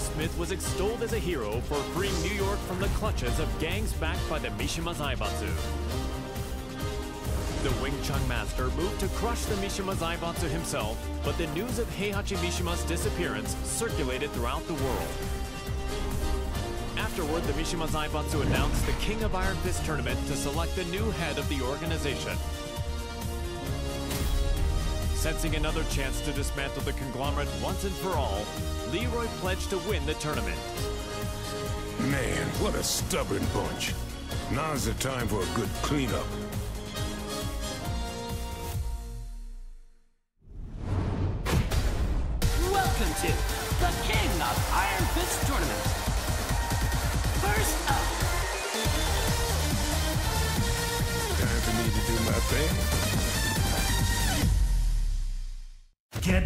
Smith was extolled as a hero for freeing New York from the clutches of gangs backed by the Mishima Zaibatsu. The Wing Chun master moved to crush the Mishima Zaibatsu himself, but the news of Heihachi Mishima's disappearance circulated throughout the world. Afterward, the Mishima Zaibatsu announced the King of Iron Fist tournament to select the new head of the organization. Sensing another chance to dismantle the conglomerate once and for all, Leroy pledged to win the tournament. Man, what a stubborn bunch. Now's the time for a good cleanup. Welcome to the King of Iron Fist Tournament. First up, Time for me to do my thing.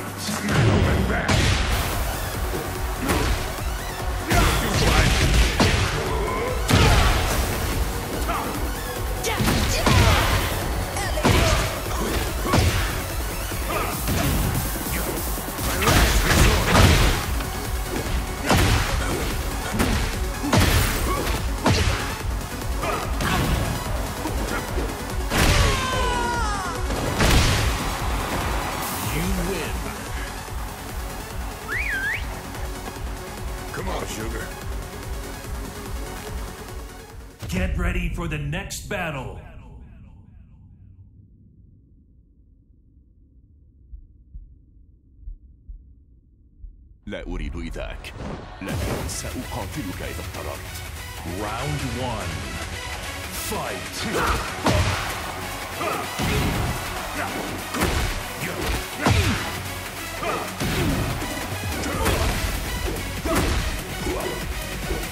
Fight. Come on, sugar. Get ready for the next battle. لا أريد إيذاك لكن سأقاتلك إذا اضطررت Round one. Fight.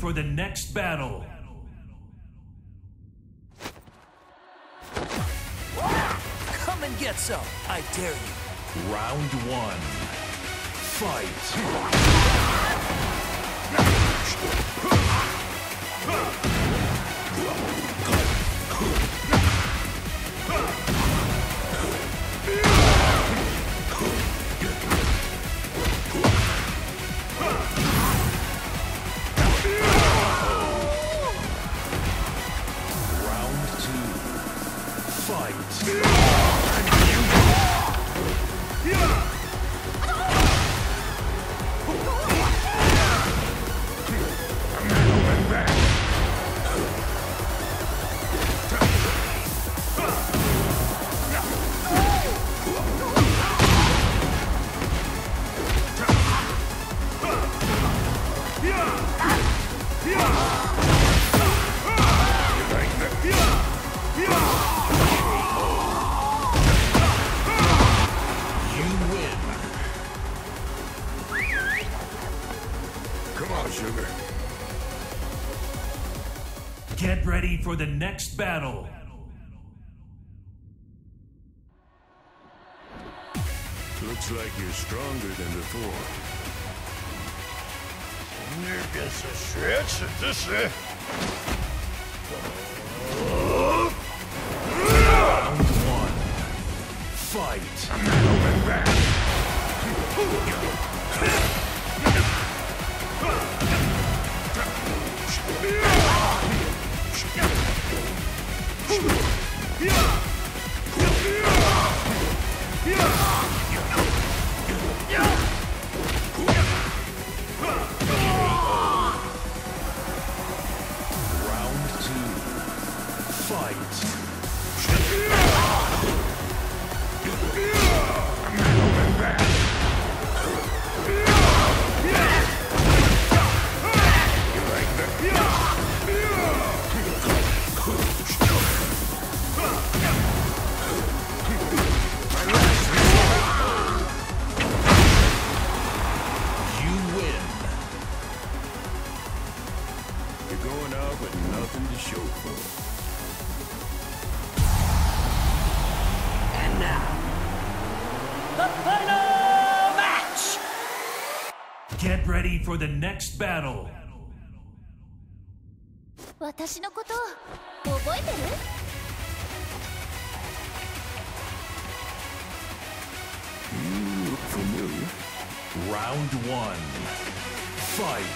for the next battle. come and get some. I dare you. Round one. Fight. Sugar. Get ready for the next battle. Looks like you're stronger than before. Round one. Fight. Round. Fight. Get ready for the next battle. 私のこと覚えてる You look familiar. Round one. Fight.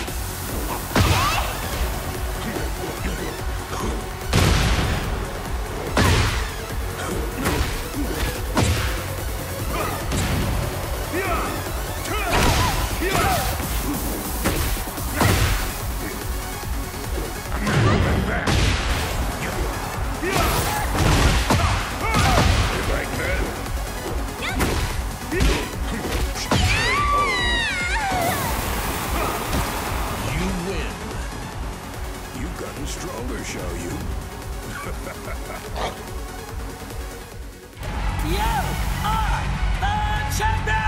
You've gotten stronger, show you? you are the champion!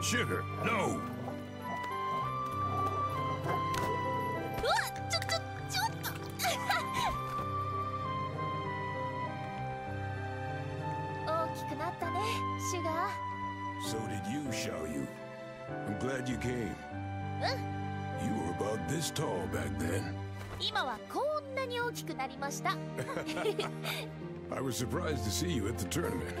Sugar, no! Did you. I'm glad you came. You were about this tall back then. 今はこんなに大きくなりました I was surprised to see you at the tournament.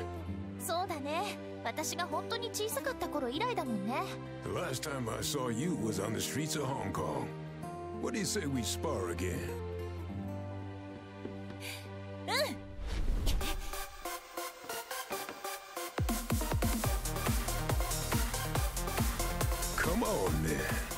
そうだね私が本当に小さかった頃以来だもんね The last time I saw you was on the streets of Hong Kong. What do you say we spar again? Come on, then.